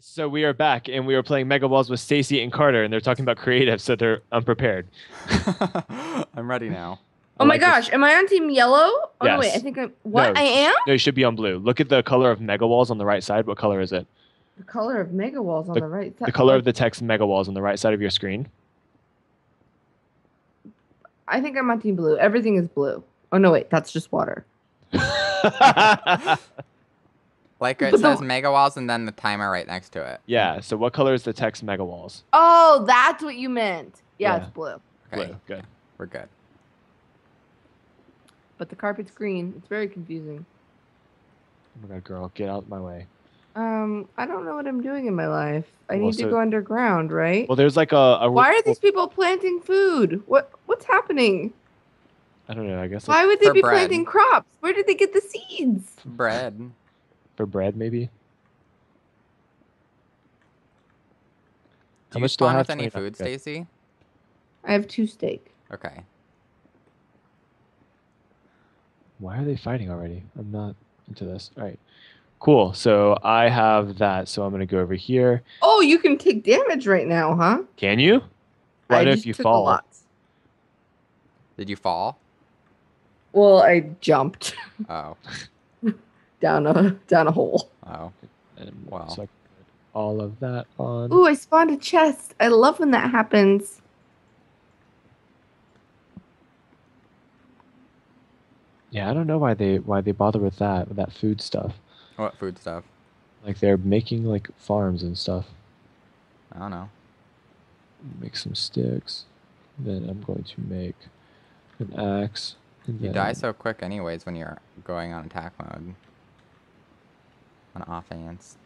So we are back, and we are playing Mega Balls with Stacy and Carter, and they're talking about creative, so they're unprepared. I'm ready now. Oh I my like this. gosh, am I on team yellow? Oh no, wait, I think I'm. What No. I am? No, you should be on blue. Look at the color of Mega Walls on the right side. What color is it? The color of Mega Walls on the, right side. The color of the text Mega Walls on the right side of your screen. I think I'm on team blue. Everything is blue. Oh no, wait, that's just water. Like it says the- Mega Walls and then the timer right next to it. yeah. So what color is the text Mega Walls? Oh, that's what you meant. Yeah, Yeah. it's blue. Okay, Blue. Good. we're good. But the carpet's green. It's very confusing. Oh my god, girl, get out of my way. Um, I don't know what I'm doing in my life. I Well, need to go underground, right? Well, there's like a. a Why are these people planting food? What what's happening? I don't know. I guess Why would they for be bread. planting crops? Where did they get the seeds? Bread. for bread, maybe. Do How you much do I spawn have with to any make up? food, Good. Stacy? I have two steak. Okay. Why are they fighting already? I'm not into this. All right. Cool. So I have that. So I'm gonna go over here. Oh, you can take damage right now, huh? Can you? What I if just you took a fall? lot. Did you fall? Well, I jumped Oh. down a down a hole. Oh. And Wow. So I can put all of that on. Ooh, I spawned a chest. I love when that happens. Yeah, I don't know why they why they bother with that with that food stuff. What food stuff? Like they're making like farms and stuff. I don't know. Make some sticks. Then I'm going to make an axe. And You die so quick anyways when you're going on attack mode. On offense.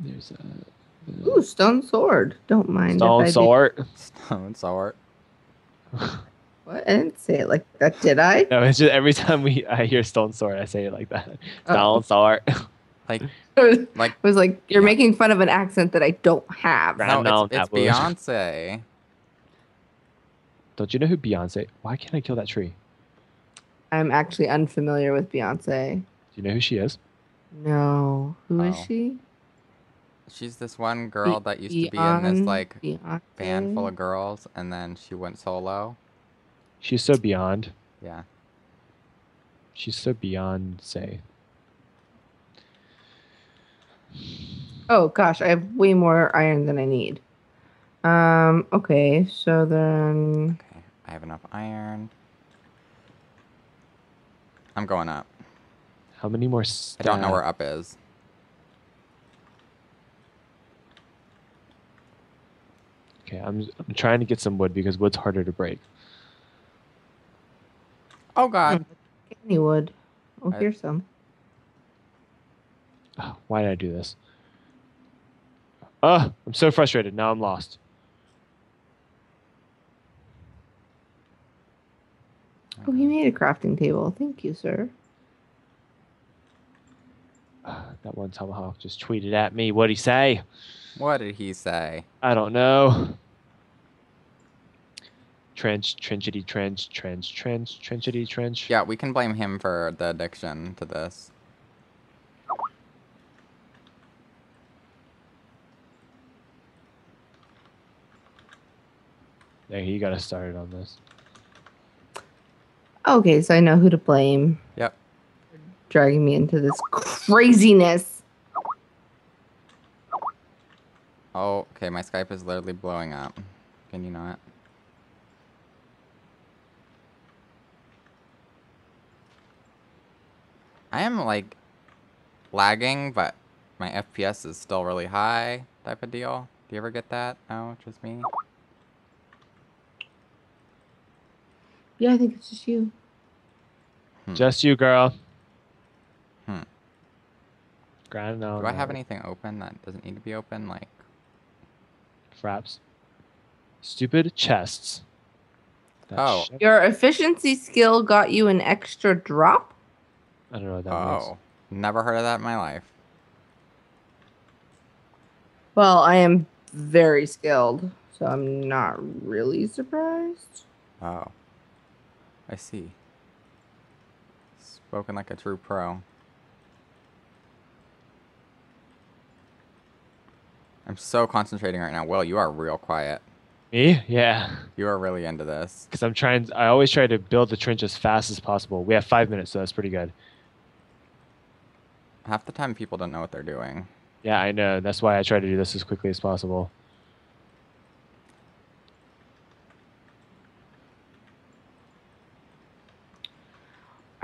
There's a Ooh, stone sword. Don't mind. if I stone do- sword. Stone sword. What? I didn't say it like that, did I? No, it's just every time we I hear stone sword, I say it like that. Oh. Stone sword. Like I like it was like, you're Yeah. making fun of an accent that I don't have. Right. no, it's, it's that would- Beyonce. Don't you know who Beyonce? Why can't I kill that tree? I'm actually unfamiliar with Beyonce. Do you know who she is? No. who is Oh. she? She's this one girl that used to be in this Beyonce- like Beyonce? band full of girls and then she went solo. She's so beyond. Yeah. She's so beyond say. Oh gosh, I have way more iron than I need. Um. Okay, so then Okay. I have enough iron. I'm going up. How many more? I don't know where up is. Okay, I'm I'm trying to get some wood because wood's harder to break. Oh god. Hmm. any wood. Oh, I- here's some. Oh, why did I do this? Oh, I'm so frustrated. Now I'm lost. Oh, he made a crafting table. Thank you, sir. Uh, that one tomahawk just tweeted at me. What'd he say? What did he say? I don't know. Trench, trenchity, trench, trench, trench, trenchity, trench. Yeah, we can blame him for the addiction to this. There, you got us started on this. Okay, so I know who to blame. Yep. Dragging me into this craziness. Oh, okay, my Skype is literally blowing up. Can you not? I am like lagging, but my FPS is still really high type of deal. Do you ever get that? No, just me? Yeah, I think it's just you. Hmm. Just you, girl. Hmm. Grinding on. Do I have anything open that doesn't need to be open? Like, fraps? Stupid chests. That Oh. shit- Your efficiency skill got you an extra drop. I don't know what that means. oh, never heard of that in my life. Well, I am very skilled, so I'm not really surprised. Oh. I see. Spoken like a true pro. I'm so concentrating right now. Will, you are real quiet. Me? Yeah. You are really into this. Because I'm trying. I always try to build the trench as fast as possible. We have five minutes, so that's pretty good. Half the time people don't know what they're doing. Yeah, I know. That's why I try to do this as quickly as possible.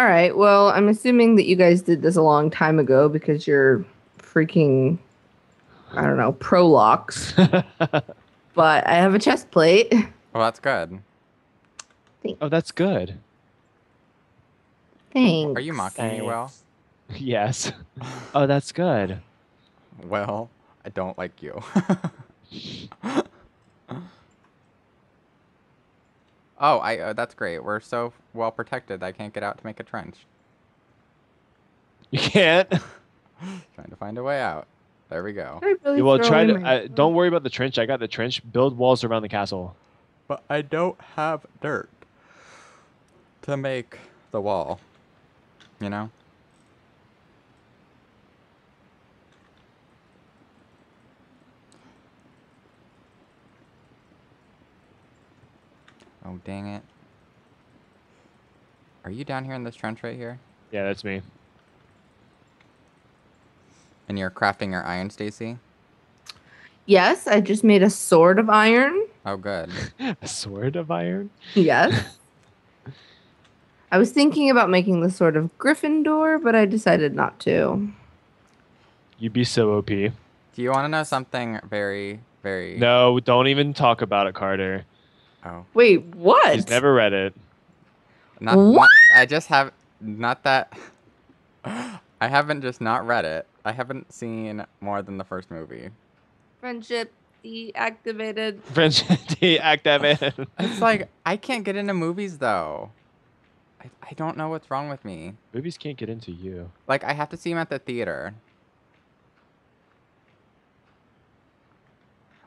All right. Well, I'm assuming that you guys did this a long time ago because you're freaking, I don't know, prolox. but I have a chest plate. Well, that's good. oh, that's good. Thanks. Are you mocking me, Will? Yes. Oh, that's good. Well, I don't like you. oh, I. Uh, that's great. We're so well protected. I can't get out to make a trench. You can't. Trying to find a way out. There we go. Should I really well, try to. Uh, don't worry about the trench. I got the trench. Build walls around the castle. But I don't have dirt to make the wall. You know? Oh, dang it. Are you down here in this trench right here? Yeah, that's me. And you're crafting your iron, Stacy? Yes, I just made a sword of iron. Oh, good. A sword of iron. Yes. I was thinking about making the sword of Gryffindor, but I decided not to. You'd be so OP. Do you want to know something very, very... No, don't even talk about it, Carter. Oh. Wait, what? He's never read it. Not, What? not- I just have not that. I haven't just not read it. I haven't seen more than the first movie. Friendship deactivated. Friendship deactivated. It's like I can't get into movies though. I, I don't know what's wrong with me. Movies can't get into you. Like I have to see them at the theater.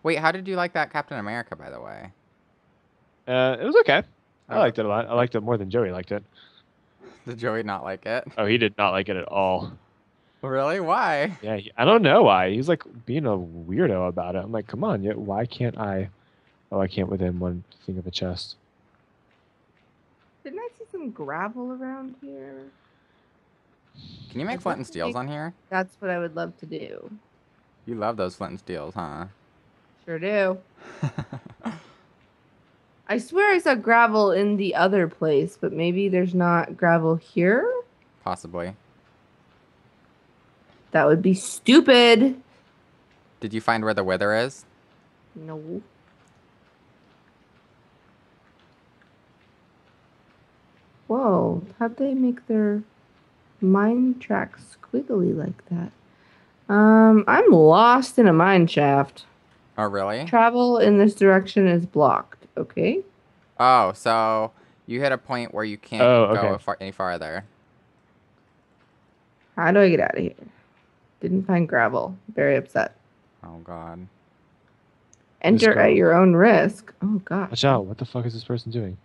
Wait, how did you like that Captain America, by the way? Uh, it was okay. I liked it a lot. I liked it more than Joey liked it. Did Joey not like it? Oh, he did not like it at all. Really? Why? Yeah, he, I don't know why. He's like being a weirdo about it. I'm like, come on, yeah, why can't I? Oh, I can't within one thing of a chest. Didn't I see some gravel around here? Can you make flint and steels on here? That's what I would love to do. You love those flint and steels, huh? Sure do. I swear I saw gravel in the other place, but maybe there's not gravel here? Possibly. That would be stupid. Did you find where the wither is? No. Whoa, how'd they make their mine tracks squiggly like that? Um, I'm lost in a mine shaft. Oh, really? Travel in this direction is blocked. Okay. Oh, so you hit a point where you can't Oh, go far, any farther. How do I get out of here? Didn't find gravel. Very upset. Oh God. Enter at your own risk. Oh God. Watch out! What the fuck is this person doing?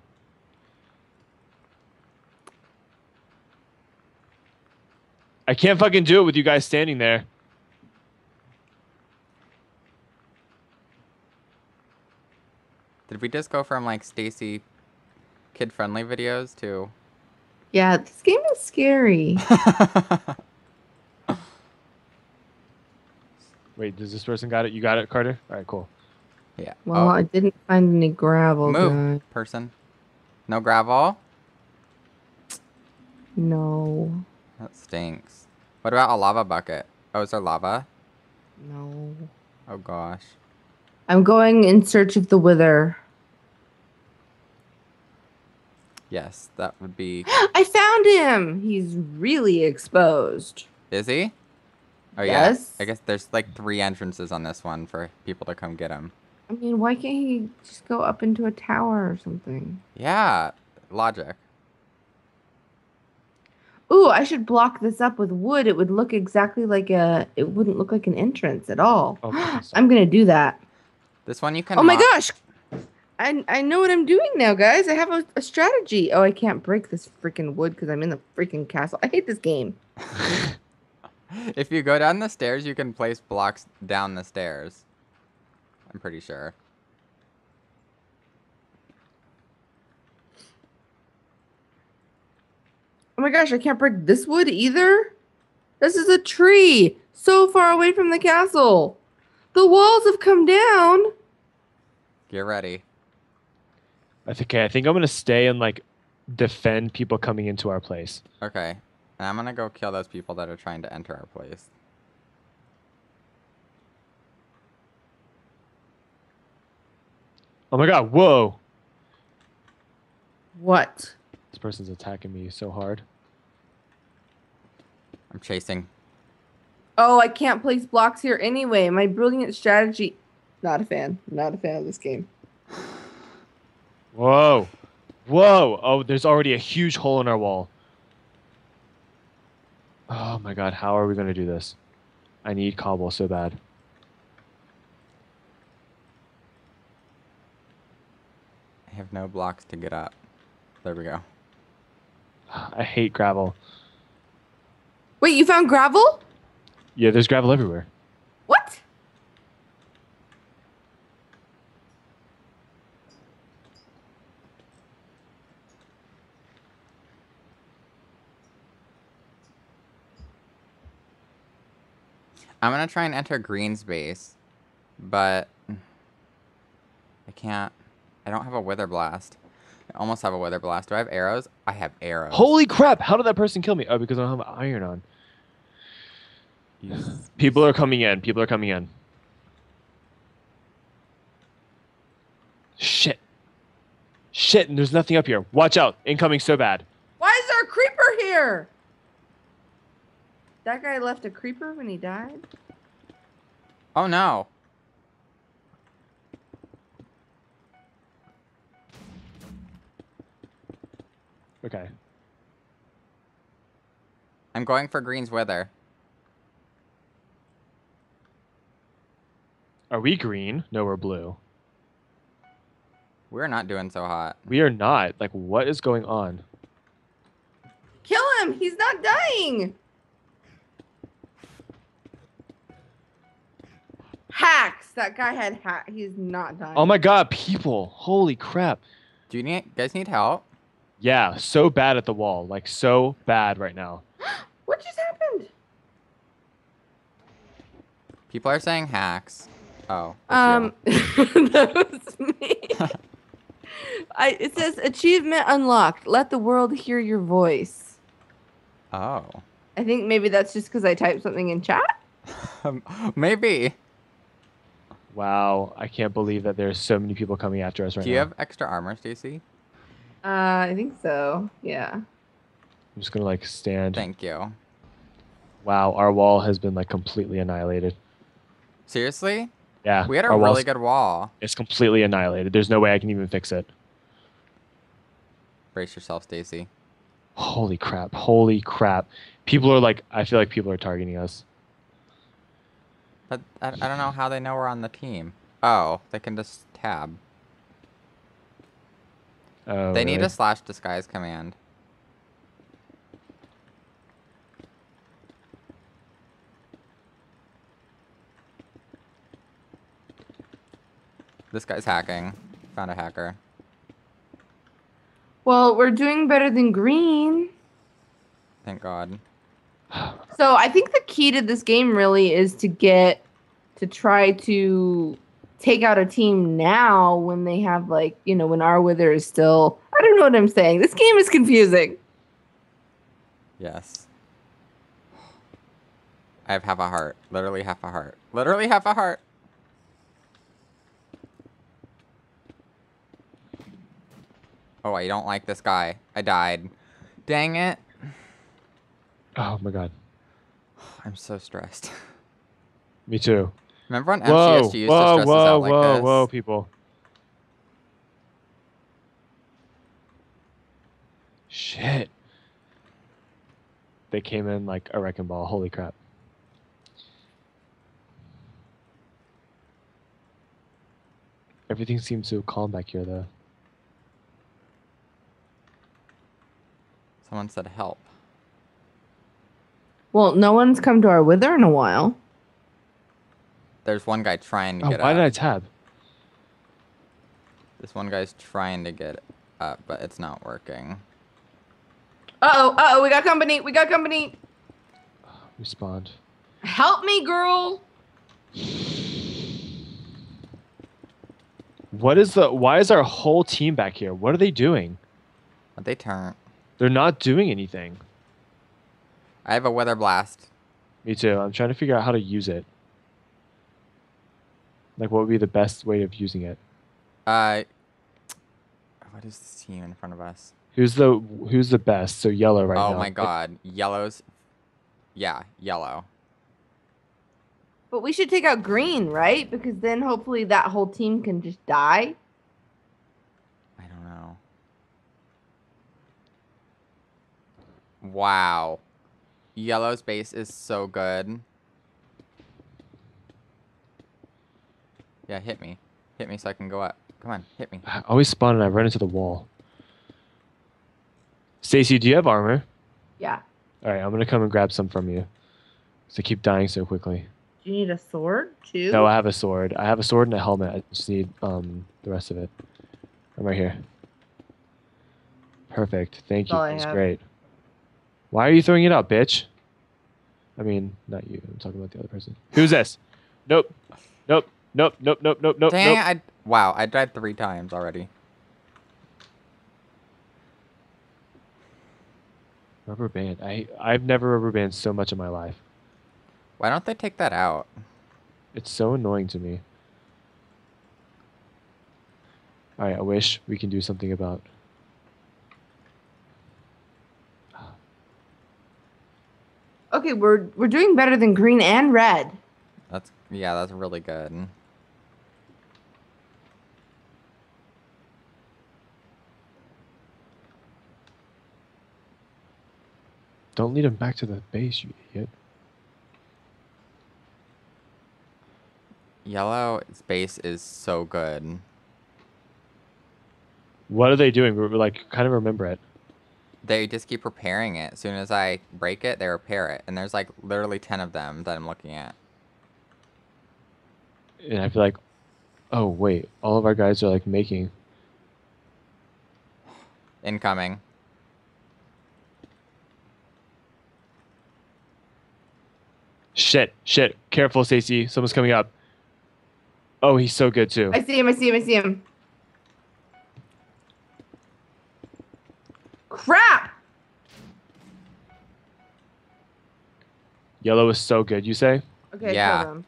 I can't fucking do it with you guys standing there. Did we just go from like Stacy kid-friendly videos to? Yeah, this game is scary. Wait, does this person got it? You got it, Carter? All right, cool. yeah. Well, oh, I didn't find any gravel. move, guy. person. No gravel. No. That stinks. What about a lava bucket? Oh, is there lava? No. Oh gosh. I'm going in search of the wither. Yes, that would be. I found him. He's really exposed. Is he? Oh Yes. yeah. I guess there's like three entrances on this one for people to come get him. I mean, why can't he just go up into a tower or something? Yeah. Logic. Ooh, I should block this up with wood. It would look exactly like a. It wouldn't look like an entrance at all. Oh, fucking. I'm gonna do that. This one you can. Oh my gosh! I I know what I'm doing now, guys. I have a, a strategy. Oh, I can't break this freaking wood because I'm in the freaking castle. I hate this game. If you go down the stairs, you can place blocks down the stairs. I'm pretty sure. Oh my gosh, I can't break this wood either. This is a tree so far away from the castle. The walls have come down. Get ready. I think okay, I think I'm gonna stay and like defend people coming into our place. Okay. And I'm gonna go kill those people that are trying to enter our place. Oh my god, whoa! What? This person's attacking me so hard. I'm chasing. Oh, I can't place blocks here anyway. My brilliant strategy. Not a fan. Not a fan of this game. Whoa! Whoa! Oh, there's already a huge hole in our wall. Oh my god, how are we gonna do this? I need cobble so bad. I have no blocks to get up. There we go. I hate gravel. Wait, you found gravel? Yeah, there's gravel everywhere. What? I'm gonna try and enter green space, but I can't. I don't have a Wither Blast. I almost have a Wither Blast. Do I have arrows? I have arrows. Holy crap! How did that person kill me? Oh, because I don't have iron on. You s- People are coming in. People are coming in. Shit. Shit, and there's nothing up here. Watch out. Incoming so bad. Why is there a creeper here? That guy left a creeper when he died? Oh no! Okay. I'm going for Green's Wither. Are we green? No, we're blue. We're not doing so hot. We are not. Like, what is going on? Kill him! He's not dying! Hacks! That guy had hack. He's not dying. Oh my god, people. Holy crap. Do you need guys need help? Yeah, so bad at the wall. Like, so bad right now. What just happened? People are saying hacks. Oh. Um, that was me. I, it says achievement unlocked. Let the world hear your voice. Oh. I think maybe that's just because I typed something in chat. Um, Maybe. Wow, I can't believe that there's so many people coming after us right now. Do you now. have extra armor, Stacy? Uh, I think so. Yeah. I'm just gonna like stand. Thank you. Wow, our wall has been like completely annihilated. Seriously? Yeah, We had a really good wall. It's completely annihilated. There's no way I can even fix it. Brace yourself, Stacy. Holy crap! Holy crap! People are like, I feel like people are targeting us. But I, I don't know how they know we're on the team. Oh, they can just tab. Oh, they need a slash disguise command. This guy's hacking. Found a hacker. Well, we're doing better than green. Thank God. So I think the key to this game really is to get to try to take out a team now when they have like you know when our wither is still. I don't know what I'm saying. This game is confusing. Yes. I have half a heart. Literally half a heart. Literally half a heart. Oh, I don't like this guy. I died. Dang it. Oh my god. I'm so stressed. Me too. Remember when Whoa! MCS used to Whoa! stress us Whoa! out like whoa! this? Whoa! People. Shit. They came in like a wrecking ball. Holy crap. Everything seems so calm back here, though. Someone said help. Well, no one's come to our wither in a while. There's one guy trying to Oh, get why up. did I tab? This one guy's trying to get up, but it's not working. Uh oh, uh oh, we got company. We got company. Respond. Help me, girl. What is the? Why is our whole team back here? What are they doing? But they turn. They're not doing anything. I have a Wither Blast. Me too. I'm trying to figure out how to use it. Like, what would be the best way of using it? Uh, what is this team in front of us? Who's the Who's the best? So yellow right oh now. my god, yellows. Yeah, yellow. But we should take out green, right? Because then hopefully that whole team can just die. I don't know. Wow. Yellow's base is so good. Yeah, hit me. Hit me so I can go up. Come on, hit me. I always spawn and I run into the wall. Stacy, do you have armor? Yeah. All right, I'm gonna come and grab some from you. So keep dying so quickly. Do you need a sword too? No, I have a sword. I have a sword and a helmet. I just need um the rest of it. I'm right here. Perfect. Thank That's you. all I That's have. great. Why are you throwing it out, bitch? I mean, not you. I'm talking about the other person. Who's this? Nope. Nope. Nope. Nope. Nope. Nope. Nope. Dang, nope. I wow, I died three times already. Rubber band. I I've never rubber band so much in my life. Why don't they take that out? It's so annoying to me. All right, I wish we can do something about. Okay, we're we're doing better than green and red. That's yeah, that's really good. Don't lead him back to the base, you idiot. Yellow's base is so good. What are they doing? We're, we're like kind of remember it. They just keep repairing it. As soon as I break it, they repair it. And there's like literally 10 of them that I'm looking at. And I feel like, oh wait, all of our guys are like making. Incoming. Shit, shit. Careful, Stacy. Someone's coming up. Oh, he's so good too. I see him. I see him. I see him. Crap! Yellow is so good. You say? Okay, I Yeah. killed him.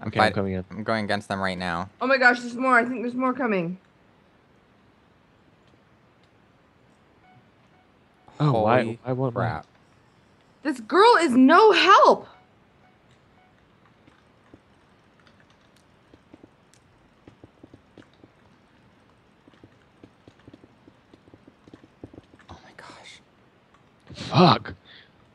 I'm, Okay, I'm fight- coming in. I'm going against them right now. Oh my gosh, there's more. I think there's more coming. Oh, why? Holy I want mine. crap. This girl is no help. Oh my gosh. Fuck.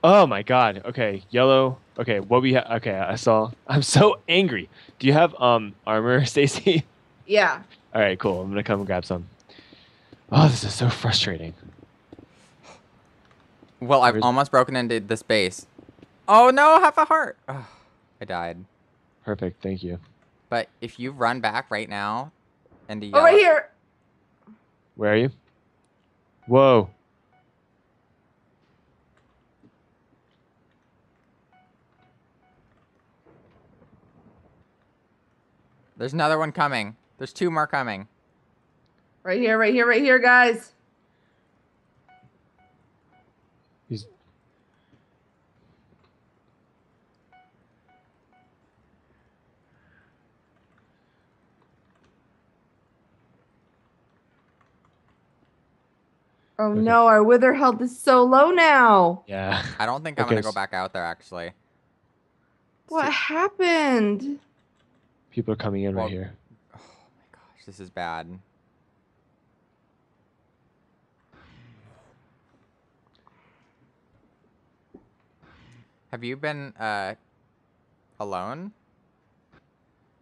Oh my god. Okay, yellow. Okay, what we have? Okay, I saw. I'm so angry. Do you have um armor, Stacy? Yeah. All right, cool. I'm gonna come and grab some. Oh, this is so frustrating. Well, I've Where's- almost broken into this base. Oh no, half a heart. Ugh, I died. Perfect. Thank you. But if you run back right now into Oh, yellow, right here. Where are you? Whoa. There's another one coming. There's two more coming. Right here, right here, right here, guys. He's. Oh Okay. no, our wither health is so low now. Yeah. I don't think I'm Okay, gonna go back out there actually. What See- happened? People are coming in Well- right here. Oh my gosh, this is bad. Have you been uh alone?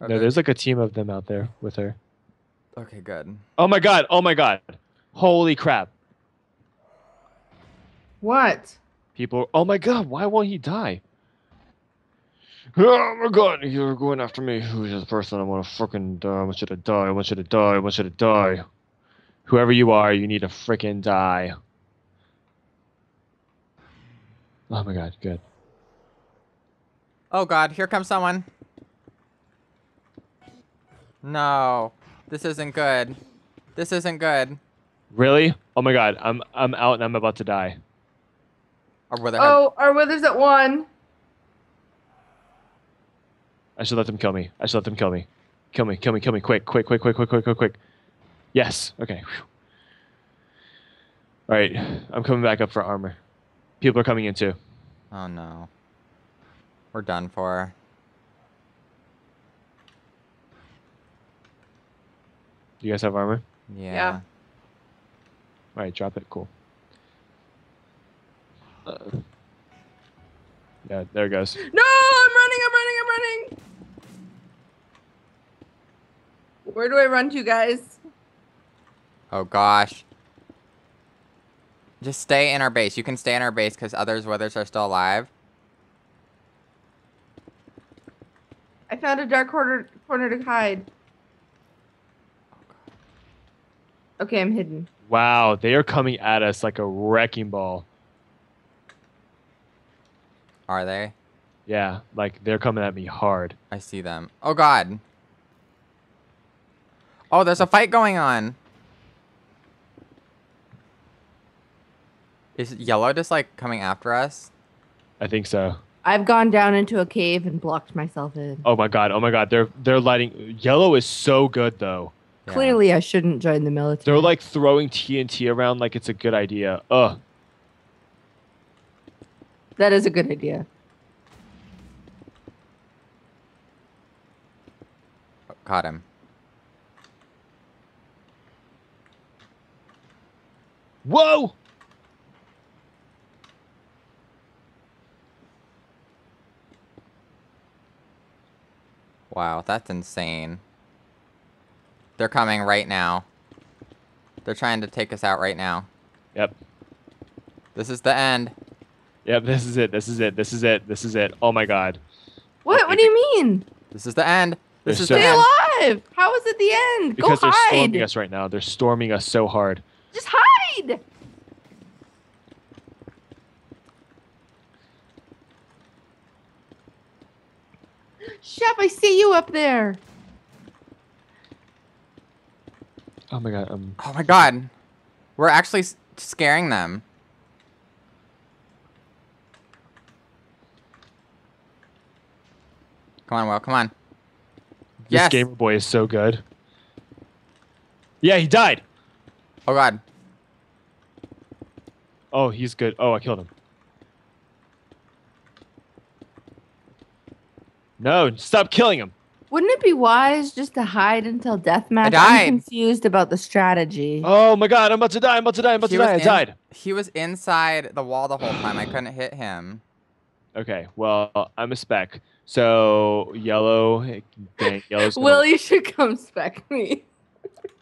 Are No, there- there's like a team of them out there with her. Okay, good. Oh my god! Oh my god! Holy crap! What? People. Oh my god! Why won't he die? Oh my god! You're going after me. Who's this person? I want to freaking die. I want you to die. I want you to die. I want you to die. Whoever you are, you need to freaking die. Oh my god! Good. Oh god, here comes someone. No, this isn't good. This isn't good. Really? Oh my god! I'm I'm out and I'm about to die. Or whether Oh, our wither's at one. I should let them kill me. I should let them kill me. Kill me, kill me, kill me. Quick, quick, quick, quick, quick, quick, quick, quick. Yes. Okay. Phew. All right. I'm coming back up for armor. People are coming in too. Oh no. We're done for. Do you guys have armor? Yeah. All right, drop it. Cool. Uh, yeah, there it goes. No, I'm running, I'm running, I'm running. Where do I run to, guys? Oh gosh. Just stay in our base. You can stay in our base because others withers are still alive. I found a dark corner, corner to hide. Okay, I'm hidden. Wow, they are coming at us like a wrecking ball. Are they? Yeah, like they're coming at me hard. I see them. Oh god. Oh, there's a fight going on. Is yellow just like coming after us? I think so. I've gone down into a cave and blocked myself in. Oh my god. Oh my god. They're they're lighting. Yellow is so good though. Yeah. Clearly, I shouldn't join the military. They're like throwing TNT around like it's a good idea. Ugh. that is a good idea. Oh, Caught him. Whoa! Wow, that's insane. They're coming right now. They're trying to take us out right now. Yep. This is the end. Yep. This is it. This is it. This is it. This is it. Oh my god. What? What do you mean? This is the end. This They're is so- the Stay end. alive! How is it the end? Because Go they're hide! storming us right now. They're storming us so hard. Just hide! Chef, I see you up there. Oh my god. Um. Oh my god. We're actually scaring them. Come on, Will. Come on. This Yes. gamer boy is so good. Yeah, he died. Oh god. Oh, he's good. Oh, I killed him. No, stop killing him. Wouldn't it be wise just to hide until deathmatch? died. I'm confused about the strategy. Oh my god, I'm about to die. I'm about to die. I'm about He to die. I in- died. He was inside the wall the whole time. I couldn't hit him. Okay, well, I'm a spec. So yellow, dang, yellow's. gonna- Will, you should come spec me.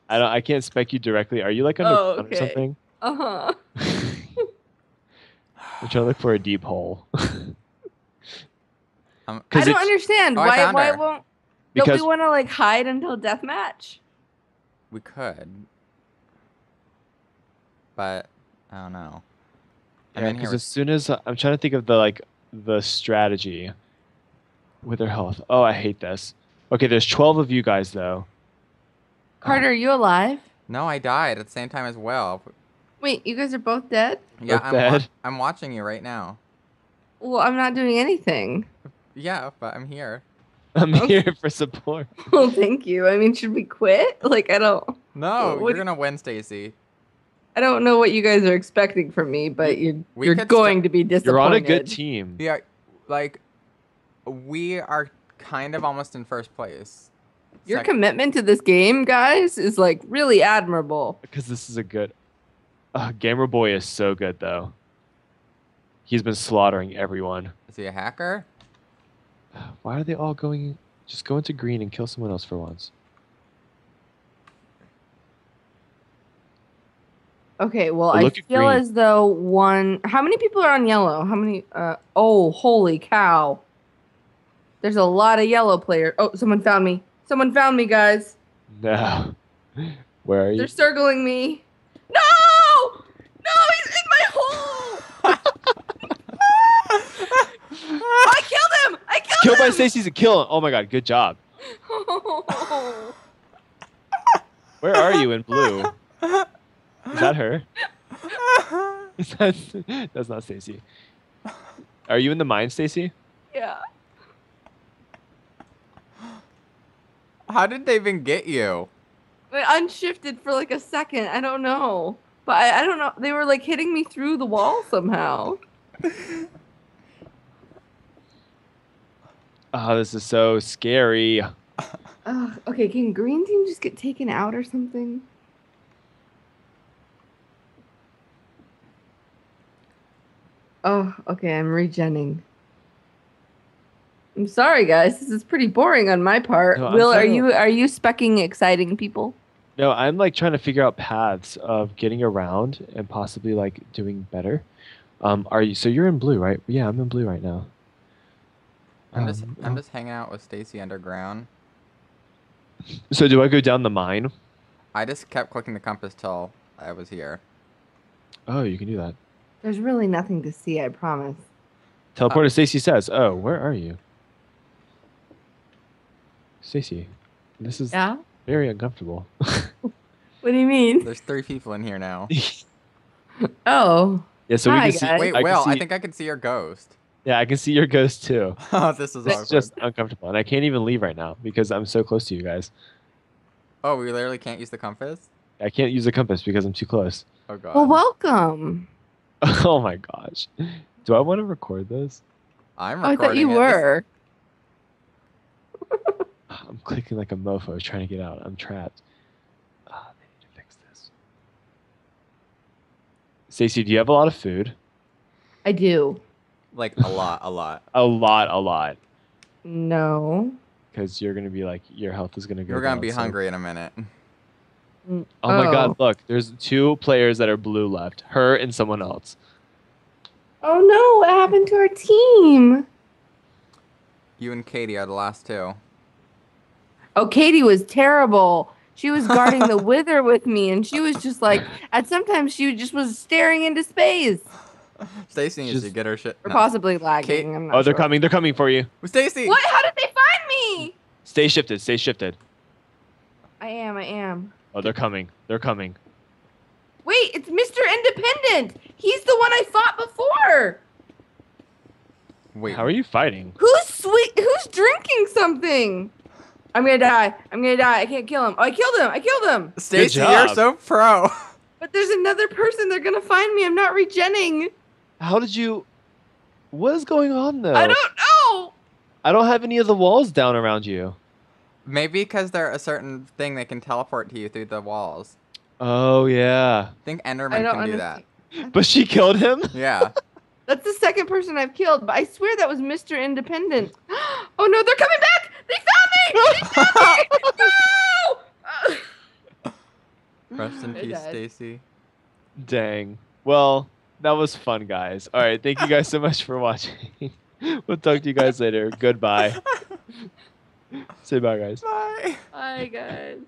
I don't. I can't spec you directly. Are you like under Oh, or okay. something? Uh huh. I'm trying to look for a deep hole. Um, I 'Cause don't understand Oh, I why. found Why her. won't? Don't because we want to like hide until deathmatch? we could. But I don't know. I'm yeah, in here 'cause with- as soon as I'm trying to think of the like the strategy with their health. Oh, I hate this. Okay, there's 12 of you guys though. Carter, are you alive? No, I died at the same time as Will. Wait, you guys are both dead? Yeah, Both I'm, wa- dead? I'm watching you right now. Well, I'm not doing anything. Yeah, but I'm here. I'm Oh. here for support. Well, thank you. I mean, should we quit? Like, I don't, No, What you're do- gonna win, Stacy. I don't know what you guys are expecting from me, but you're We you're could going st- to be disappointed. You're on a good team. Yeah, like we are kind of almost in first place. Your Sec- commitment to this game, guys, is like really admirable. Because this is a good. Uh, Gamer Boy is so good though. He's been slaughtering everyone. Is he a hacker? Why are they all going? Just go into green and kill someone else for once. Okay, well, I feel green. as though one. How many people are on yellow? How many? Uh, oh, holy cow! There's a lot of yellow players. Oh, someone found me. Someone found me, guys. No. Where are you? They're circling me. No! No, he's in my hole! I killed him! I killed Killed by! Stacy's a kill. Oh my god, good job. Where are you in blue? Is that her? Is that, that's not Stacy. Are you in the mine, Stacy? yeah. How did they even get you? I unshifted for like a second. I don't know. But I, I don't know. They were like hitting me through the wall somehow. Oh, this is so scary. Ugh, okay, can green team just get taken out or something? Oh, okay, I'm regenning. I'm sorry, guys. This is pretty boring on my part. No, Will, are you are you specking exciting people? No, I'm like trying to figure out paths of getting around and possibly like doing better. Um, are you? So you're in blue, right? Yeah, I'm in blue right now. I'm just Um, I'm oh. just hanging out with Stacy underground. So do I go down the mine? I just kept clicking the compass till I was here. Oh, you can do that. There's really nothing to see, I promise. Teleport to Stacy says, "Oh, where are you?" Stacy, this is Yeah? very uncomfortable. What do you mean? There's three people in here now. Oh. yeah, so Hi, we can see. Wait, I can Will, I think I can see your ghost. Yeah, I can see your ghost too. Oh, this is It's awkward. just uncomfortable, and I can't even leave right now because I'm so close to you guys. Oh, we literally can't use the compass. I can't use the compass because I'm too close. Oh god. Well, welcome. Oh my gosh, do I want to record this? I'm recording. Oh, I thought you it. Were. I'm clicking like a mofo trying to get out. I'm trapped. Ah, they need to fix this. Stacy, do you have a lot of food? I do. Like a lot, a lot. A lot, a lot. No. Because you're gonna be like, your health is gonna go. You're gonna down, be so- hungry in a minute. Mm, oh my Oh. god! Look, there's two players that are blue left. Her and someone else. Oh no, what happened to our team? You and Katie are the last two. Oh, Katie was terrible. She was guarding the wither with me, and she was just like, at sometimes she just was staring into space, Stacy needs to get her shit. or no. possibly lagging. I'm not Oh, they're sure. coming! They're coming for you. Stacy. What? How did they find me? Stay shifted. Stay shifted. I am. I am. Oh, they're coming. They're coming. Wait, it's Mr. Independent. He's the one I fought before. Wait. How are you fighting? Who's sweet? Who's drinking something? I'm gonna die. I'm gonna die. I can't kill him. Oh, I killed him. I killed him. Stacy, you're so pro. But there's another person. They're gonna find me. I'm not regenning. How did you? What is going on though? I don't know. I don't have any of the walls down around you. Maybe because they're a certain thing they can teleport to you through the walls. Oh yeah. I think Enderman don't can do that. But she killed him. Yeah. That's the second person I've killed, but I swear that was Mr. Independent. oh no, they're coming back! They found me! They found me! no! Rest in peace. Stacy. Dang. Well, that was fun, guys. All right. Thank you guys so much for watching. we'll talk to you guys later. Goodbye. Say bye, guys. Bye. Hi guys.